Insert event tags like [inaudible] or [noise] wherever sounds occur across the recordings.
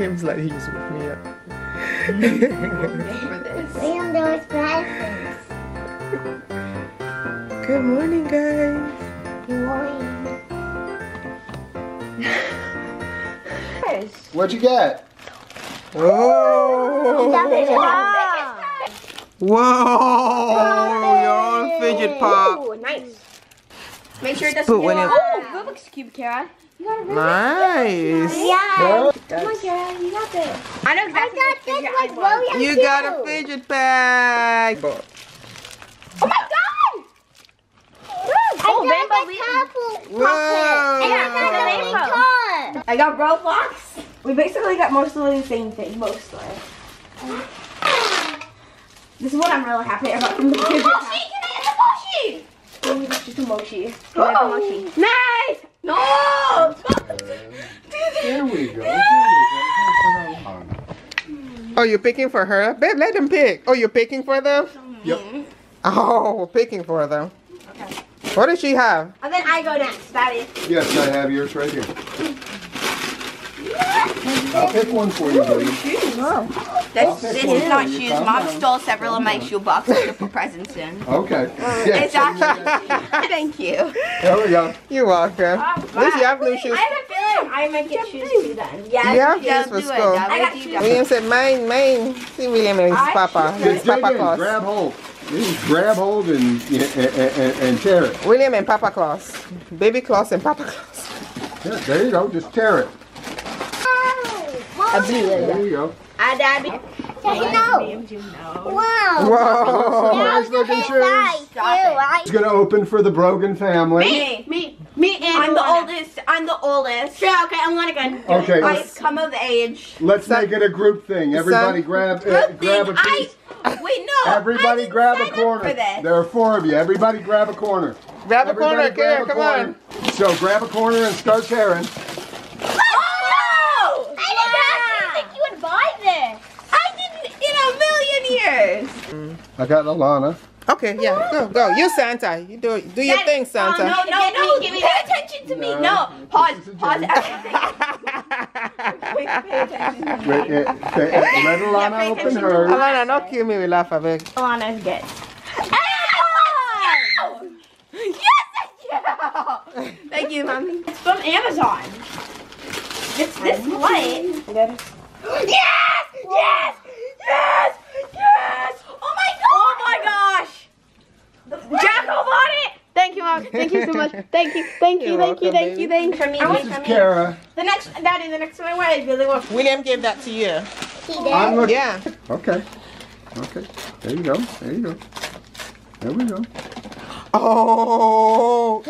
[laughs] seems like he's with me up. Liam, those presents. Good morning, guys. Good morning. [laughs] What'd you get? Oh! Whoa! Your own fidget pop. Ooh, nice. Make sure it doesn't But get when it- Oh, Rubik's Cube, Kara. You got a Rubik's Nice. Yeah. Huh? Come on, Kara. You got this. I know I got this figure with I want. William You too. got a fidget bag. Oh my god! I Oh, got Rainbow the Whoa. I got the Rainbow. I got Roblox. We basically got mostly the same thing, mostly. This is what I'm really happy about from the fidget Moshi, pack. can I get the Moshi? Oh, that's just a mochi. Can a mochi? Nice! No! There we go. We go. Oh, you're picking for her? Babe, let them pick. Oh, you're picking for them? Yep. Oh, picking for them. Okay. What does she have? And then I go next, Daddy. Yes, I have yours right here. I'll pick one for you, buddy. I'll This, this is not shoes. Mom stole several of my shoe boxes to put presents in. Okay. It's Yes. actually. [laughs] Thank you. There we go. You're welcome. Ah, At least you have new shoes. I have a feeling I might get shoes too then. Yeah. You have Yeah, shoes do for it. school. I got shoes. don't- William said, mine, mine. See, William and his I- papa. His Papa in, Claus. grab hold. Just grab hold and, and, and, and tear it. William and Papa Claus. Baby Claus and Papa Claus. Yeah, there you go. Just tear it. I There you go. I Daddy. No. Wow. Whoa. Nice looking shoes. Nice. It's gonna open for the Brogan family. Me, me, me and I'm the Luana. oldest. I'm the oldest. Yeah, okay, I'm gonna go. Okay, I let's, come of age. let's make it a group thing. Everybody grab uh, Group grab a thing. I piece. wait no. I Everybody didn't grab a sign up corner. For this. There are four of you. Everybody grab a corner. Grab a corner, grab Kara, a come corner. on. So grab a corner and start tearing. Oh! I did not think you would buy this. I didn't in a million years. I got Alana. Okay, yeah, go, go. You Santa. You do do your thing, Santa. Oh, no, no, no. give me pay attention to me. No. No. Pause. This is a Pause. everything. Wait, pay attention to me. Wait, eh, eh, Let Alana pay open attention. hers. Alana, don't kill me with laugh, I beg. Luana's good. Ow! Yes, thank you. Thank you, mommy. It's from Amazon. It's this light. Yes! Yes! Yes! Yes! Oh my god! Oh my gosh! Jacko bought it! Thank you, Mom. Thank you so much. Thank you, thank you, You're thank you, welcome, thank you, thank you. For me, This is Kara. The next, Daddy, the next one I wear is really one. William gave that to you. He I'm did. looking. Yeah. Okay. Okay. There you go. There you go. There we go. Oh,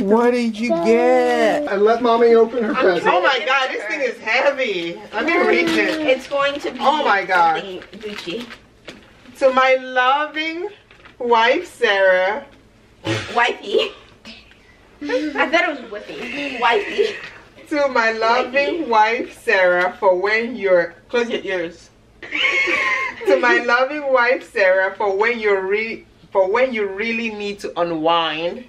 what did you get? And let mommy open her present. Oh my god, this thing is heavy. Let me read mm. it. It's going to be Oh my God. Gucci. To my loving wife, Sarah. Wifey. I thought it was whippy. Wifey. To my loving wife, Sarah, for when you're. Close your ears. to my [laughs] loving wife, Sarah, for when you're re- for when you really need to unwind.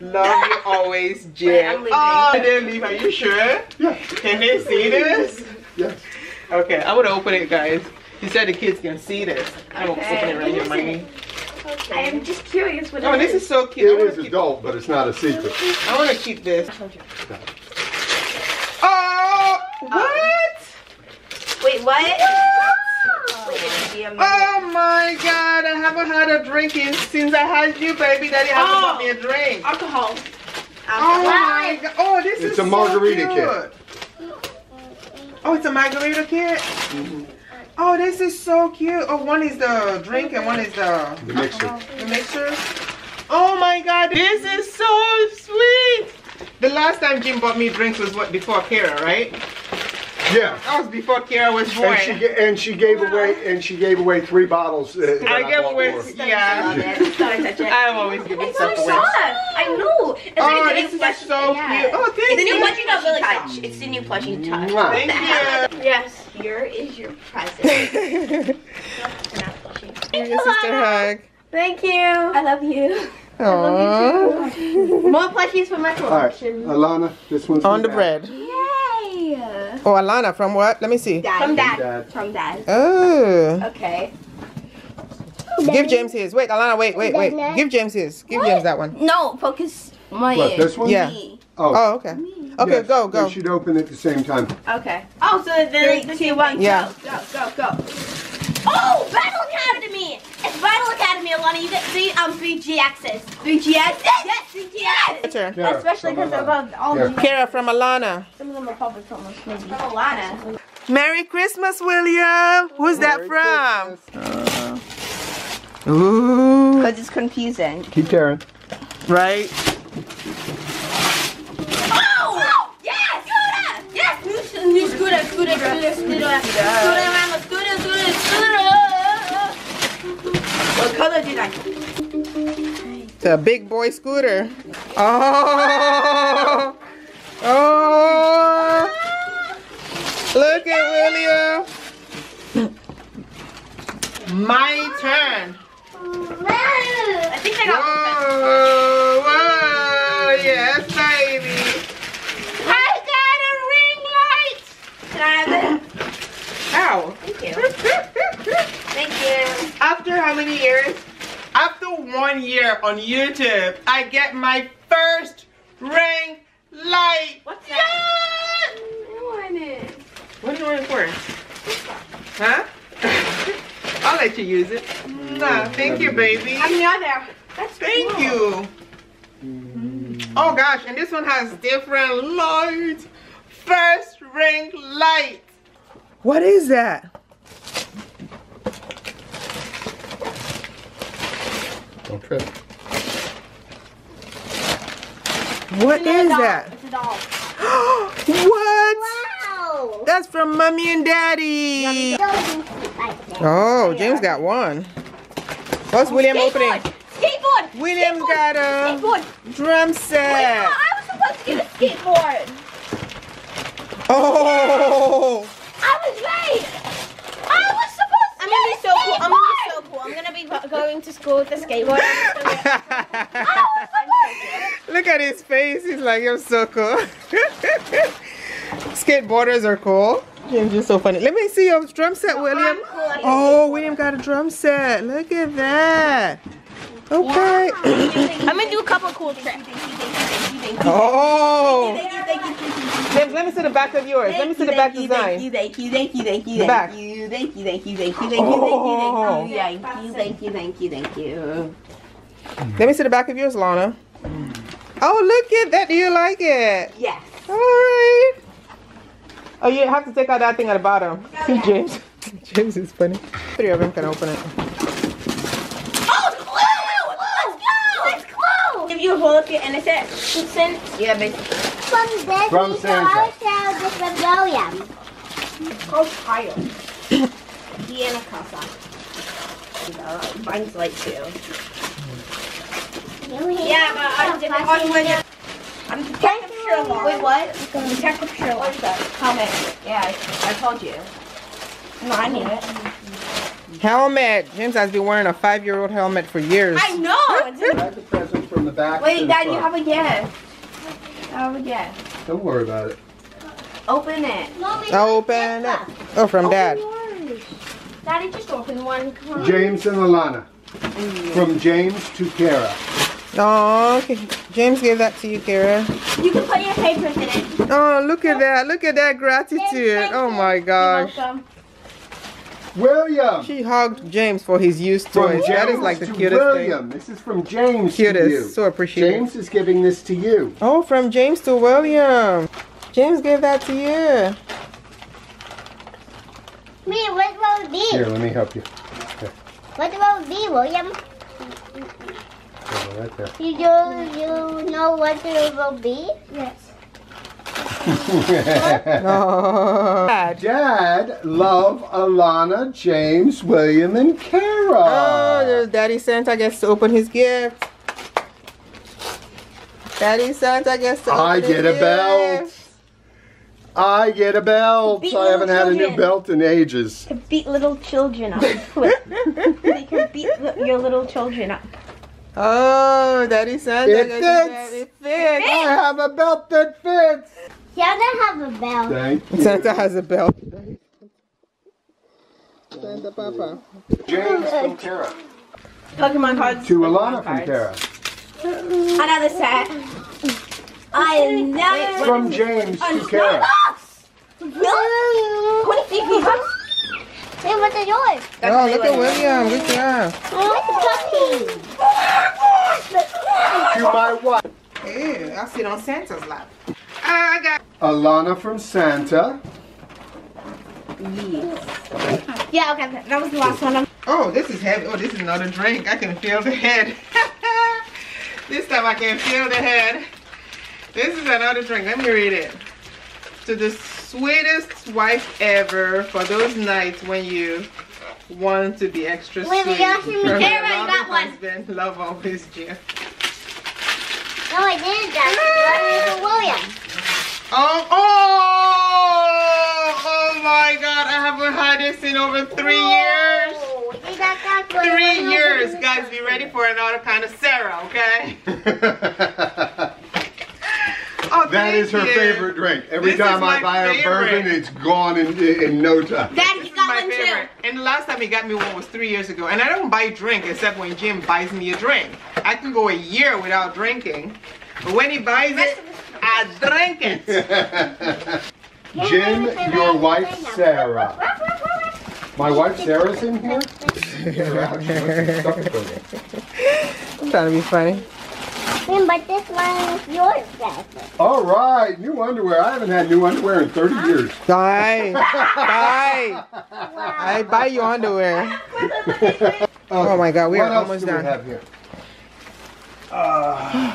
Love you [laughs] always, Wait, Jill. I'm leaving. Oh, they're leaving. Are you [laughs] sure? Yeah. Can they see this? Yes. Okay, I'm gonna open it, guys. He said the kids can see this. I'm gonna open it right here, mommy. I am just curious what Oh, this is. is so cute. I It wanna is keep- adult, but it's not a secret. I want to keep this. Oh, what? Wait, what? Wait, it's Oh my God! I haven't had a drink in since I had you, baby. Daddy hasn't Oh. bought me a oh, drink. Alcohol. Oh my God! Oh, this It's is a margarita so kit. Oh, it's a margarita kit. Mm-hmm. Oh, this is so cute. Oh, one is the drink and one is the The mixer. the mixer. Oh my God! This is so sweet. The last time Jim bought me drinks was what before Kara, right? Yeah. That was before Kara was born. And she ga- and she gave away and she gave away three bottles. Uh, that I gave bought away. for her. Yeah. Don't touch it. I'm always giving It's so stuff away. soft. I know. It's Oh, like this the is new so plushie. cute. Oh, thank It's the new you. plushie not really touch. It's the new plushie touch. Mwah. Thank [laughs] you. Yes. Here is your present. Not plushie. Give your sister a hug. Thank you. I love you. Aww. More plushies for my All right, collection. Alana, this one's On the for bread. Yay! Oh, Alana, from what? Let me see. Dad. From dad. Dad. From dad. Oh. Okay. Give James his. Wait, Alana, wait, wait, wait. Give James his. Give James that one. No, focus my What, this one? Yeah. Oh, Oh, okay. Okay, yes, go, They go. should open at the same time. Okay. Oh, so then three, two, one, Yeah. go, go, go, go. Oh, Battle Academy! It's Battle Academy, Alana. You get three, um, three G access. Three G access? Yes, three G access. Your turn. Kara, Especially come because on. of all Yeah. Kara from Alana. some of them are public almost maybe. From Alana. Merry Christmas, William. Who's that Merry from? Ooh. Because it's confusing. Keep tearing. Right? Oh! Yes! Scooter! Yes! New, new scooter, scooter, scooter, scooter. Scooter around the scooter, scooter, scooter. What color do you like? It's a big boy scooter. Oh. Oh. Look at William. My turn. I think I got whoa, yes, baby. I got a ring light! Can I have it? Ow. Thank you. Thank you. After how many years? After one year on YouTube, I get my first ring light. What's that? I want it. What do you want it for? Huh? [laughs] I'll let you use it. Nah, thank you, baby. How many there? That's Thank cool. you. Oh gosh, and this one has different lights. First ring light. What is that? Don't trip. What is that? It's a doll. [gasps] what? Wow. That's from mommy and daddy. Oh, James got one. What's oh, William opening? Skateboard! Skateboard! William's got a Skateboard! drum Wait, no, set. I was supposed to get a skateboard. Oh, I was right. I was supposed to I'm get gonna a be so cool. I'm gonna skateboard. so cool. I'm gonna be go- going to school with a skateboard. [laughs] Look at his face. He's like, you're so cool. [laughs] Skateboarders are cool. James, you're so funny. Let me see your drum set, William. Oh, William got a drum set. Look at that. Okay. I'm gonna do a couple cool tricks. oh. Thank you, thank you, thank you. James, let me see the back of yours. Let me see the back Thank design. you, thank you, thank you, thank you, The back. thank you, thank you, thank you, thank you, thank you, Oh. thank you, thank you, thank you, thank you, thank you. Let me see the back of yours, Lana. Oh, look at that. Do you like it? Yes. All right. Oh, you have to take out that thing at the bottom. See, James. James is funny. Three of them can open it. Oh, glue! Let's go! Glue! If you a hold up your innocent, innocent, yeah, basically. From this, From we Santa. always tell this from William. called Kyle. Deanna Casa. Mine's light too. Yeah, but I'm different. On when I'm Detective Sherlock. Wait, what? Detective Sherlock. What is that? Helmet. Yeah, I, I told you. No, I need it. Helmet. James has been wearing a five-year-old helmet for years. I know. It's in- a present from the back. Wait, the Dad, you have a gift. I have a. Don't worry about it. Open it. Open it. Oh, from Dad. Daddy just opened one. Come on. James and Alana. From James to Kara. Oh, okay. James gave that to you, Kara. You can put your papers in it. Oh, look at that. Look at that gratitude. Oh my gosh. Welcome. William. She hugged James for his used From toys. James That is like the to cutest William. This is from James to you. Cutest. So appreciated. James is giving this to you. Oh, from James to William. James gave that to you. Me, what will it be? Here, let me help you. What will it be, William? Right there. You do you know what it will be? Yes. Dad. [laughs] Dad, love Alana, James, William, and Kara. Oh, there's Daddy Santa gets to open his gift. Daddy Santa gets to open I his get a belt. I get a belt. Beat I haven't had a new belt in ages. To beat little children up. [laughs] they can beat your little children up. Oh, Daddy Santa It gets a fits. It fits. I have a belt that fits. Santa have a bell. Thank you. Santa has a belt. Santa Papa. James from Tara. Pokemon cards. To Alana from Tara. Another set. I know. From James to Kara. Really? 20 V-Bucks? Hey, what's yours? Oh, look at William. Good job. I want the puppy. To my wife. Ew, I'll sit on Santa's lap. Ah, I got. Alana from Santa. Yeah, okay. That was the last one. Oh, this is heavy. Oh, this is another drink. I can feel the head. [laughs] this time I can feel the head. This is another drink. Let me read it. To the sweetest wife ever for those nights when you want to be extra Wait, sweet. we got some- From your Everybody loving got one. husband, love always, Jim. No, I didn't. That's ah! William. Oh, oh, oh my God! I haven't had this in over three years. Oh, you got that for Three years, guys. Be ready for another kind of Sarah, okay? [laughs] Oh, That thank is her you. favorite drink. Every This time I buy her favorite. bourbon, it's gone in, in no time. Dad, This he is got my one favorite. too. And the last time he got me one was three years ago. And I don't buy drink except when Jim buys me a drink. I can go a year without drinking. But when he buys it, I drink it. [laughs] Jim, your wife Sarah. My wife Sarah's in here? I'm trying to be funny. Hmm, But this one is yours, Dad. All right, new underwear. I haven't had new underwear in 30 years. Die. Die. [laughs] I buy you underwear. [laughs] Oh my God, we what are else almost do done. we have here?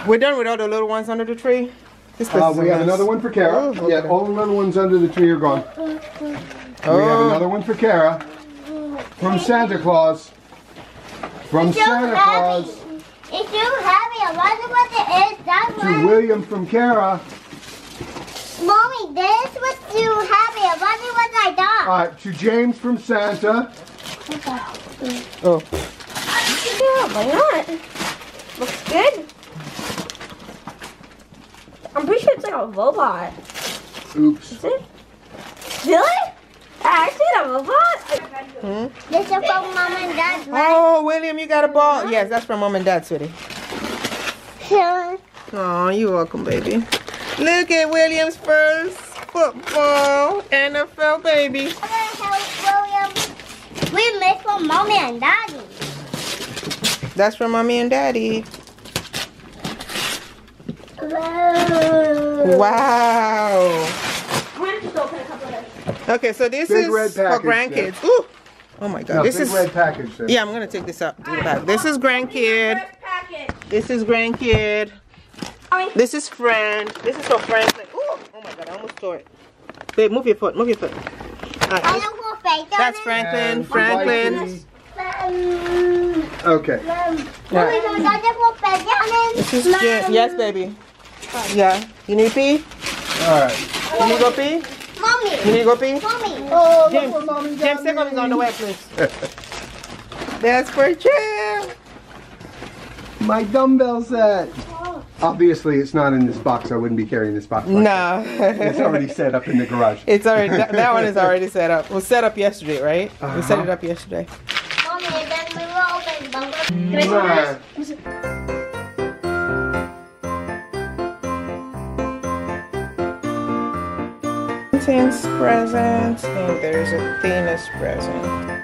We're done with all the little ones under the tree. This Uh, we have nice. another one for Kara. Oh, okay. Yeah, all the little ones under the tree are gone. Oh. We have Oh. another one for Kara. From Santa Claus. From So Santa heavy. Claus It's too heavy. I wonder what it is. That to one. William from Kara. Mommy, this was too heavy. I wonder what I got. Uh, to James from Santa. Oh. Yeah, why not? Looks good. I'm pretty sure it's like a robot. Oops. Is it? Really? Actually, a robot? Hmm? This is from Mom and Dad, right? Oh, William, you got a ball? Yes, that's from mom and dad, sweetie. So, Oh, you're welcome, baby. Look at William's first football NFL baby. I'm gonna help William. We made for Mommy and Daddy. That's from mommy and daddy. Whoa. Wow. I'm gonna just open a couple of those. Okay, so this Big is red for package grandkids. Ooh. Oh my God. No, this big is. red package there. Yeah, I'm gonna take this out. to the back. This is grandkid. This is grandkid. I mean, This is friend. This is for Franklin. Ooh. Oh my God, I almost tore it. Babe, move your foot. Move your foot. All right, I this- don't want fake on that's. Franklin. And Franklin. wifey. Okay. Yeah. Mommy, so does it want fake on it? This is Jen. Yes, baby. Yeah. You need pee? All right. You need to go pee? Mommy. You Mommy. need to go pee? Mommy. Oh, James, look what mommy got James, take me. off his underwear, please. [laughs] That's for Jim. My dumbbell set. Obviously, it's not in this box. I wouldn't be carrying this box. like No. that. It's already set up in the garage. [laughs] It's already that, that one is already set up. It was set up yesterday, right? We set Uh-huh. it up yesterday. Mommy, and then we will open Contains presents and oh, there's a Thanos present.